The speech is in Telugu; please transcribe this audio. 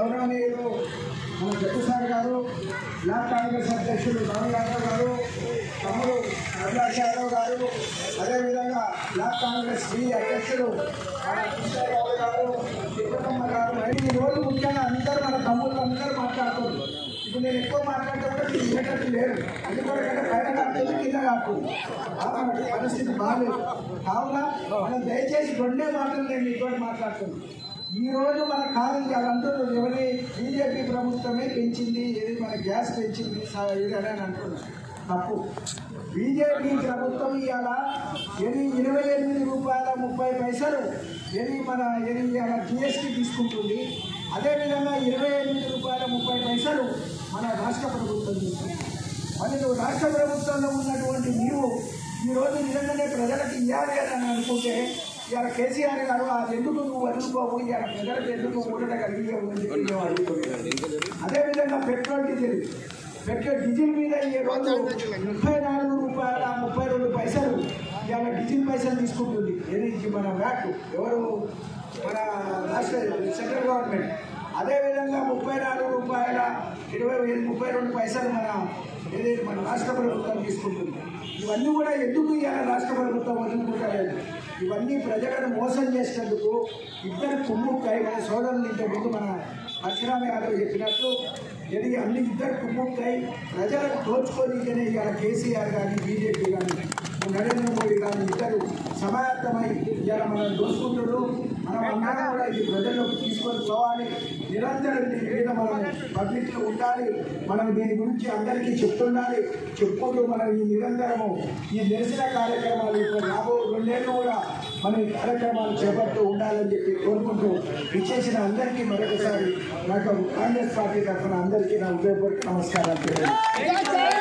గౌరవనీయులు మన జగ్గు సార్ గారు బ్లాక్ కాంగ్రెస్ అధ్యక్షుడు రాహుల్ యాదవ్ గారు తమ్ముడు అభిలాష్ యాదవ్ గారు అదేవిధంగా బ్లాక్ కాంగ్రెస్ బి అధ్యక్షుడు మన కృష్ణారావు గారు తిరుపతమ్మ గారు ఈ రోజు ముఖ్యంగా అందరూ మన తమ్ముళ్ళు అందరూ మాట్లాడుతున్నారు. ఇప్పుడు నేను ఎక్కువ మాట్లాడేటప్పుడు వినేటట్టు లేరు. అది కూడా పైన కాకుండా కింద కాకుండా. పరిస్థితి బాగాలేదు కావున మనం దయచేసి రెండే మాటలు నేను మీతో మాట్లాడుతున్నాను. ఈ రోజు మన కాలం అందరూ ఎవరి బీజేపీ ప్రభుత్వమే పెంచింది ఇది మన గ్యాస్ పెంచింది ఇది అని అంటున్నారు. తప్పు. బీజేపీ ప్రభుత్వం ఇవాళ ఎని ఇరవై ఎనిమిది రూపాయల ముప్పై పైసలు ఎని మన ఎని ఇవాళ జిఎస్టీ తీసుకుంటుంది. అదేవిధంగా ఇరవై ఎనిమిది రూపాయల ముప్పై పైసలు మన రాష్ట్ర ప్రభుత్వం తీసుకుంటుంది మరి నువ్వు రాష్ట్ర ప్రభుత్వంలో ఉన్నటువంటి నీవు ఈ రోజు నిజంగానే ప్రజలకు ఇవ్వాలి అని అనుకుంటే ఇలా కేసీఆర్ గారు అది ఎందుకు నువ్వు వదులుకోవు ఇలా ప్రజలకు ఎందుకు ఊరట కలిగియవు అదేవిధంగా పెట్రోల్ డీజిల్ పెట్రోల్ డీజిల్ మీద ఈ రోజు ముప్పై నాలుగు రూపాయల ముప్పై రెండు పైసలు ఇవాళ డీజిల్ పైసలు తీసుకుంటుంది. ఏది మన వ్యాట్? ఎవరు? మన రాష్ట్ర సెంట్రల్ గవర్నమెంట్. అదేవిధంగా ముప్పై నాలుగు రూపాయల ఇరవై వేలు ముప్పై రెండు పైసలు మన ఏదైతే మన రాష్ట్ర ప్రభుత్వం తీసుకుంటుంది. ఇవన్నీ కూడా ఎందుకు ఇవాళ రాష్ట్ర ప్రభుత్వం వదులుకుంటలేదు? ఇవన్నీ ప్రజలను మోసం చేసినందుకు ఇద్దరు కుమ్ముక్కాయి మన సోదరులు ఇంతకుముందు మన పరశురామ యాదవ్ చెప్పినట్లు ఇది అన్ని ఇద్దరు కుమ్ముక్కాయి ప్రజలకు దోచుకొని ఇవాళ కేసీఆర్ కానీ బీజేపీ కానీ నరేంద్ర మోడీ కానీ ఇద్దరు సమాయత్తమై ఇవాళ మనం దోచుకుంటున్నారు. మనం కూడా ఇది ప్రజల్లోకి తీసుకొని పోవాలి. నిరంతరం దీని మీద మనం పబ్లిక్లో ఉండాలి. మనం దీని గురించి అందరికీ చెప్తుండాలి. చెప్పుకుంటూ మనం ఈ నిరంతరము ఈ నిరసన కార్యక్రమాలు ఇప్పుడు రాబో రెండేళ్ళు కూడా మన ఈ కార్యక్రమాలు చేపడుతూ ఉండాలని చెప్పి కోరుకుంటూ ఇచ్చేసిన అందరికీ మరొకసారి నాకు కాంగ్రెస్ పార్టీ తరఫున అందరికీ నా ఉదయపూర్వక నమస్కారాలు తెలియజేస్తున్నాను.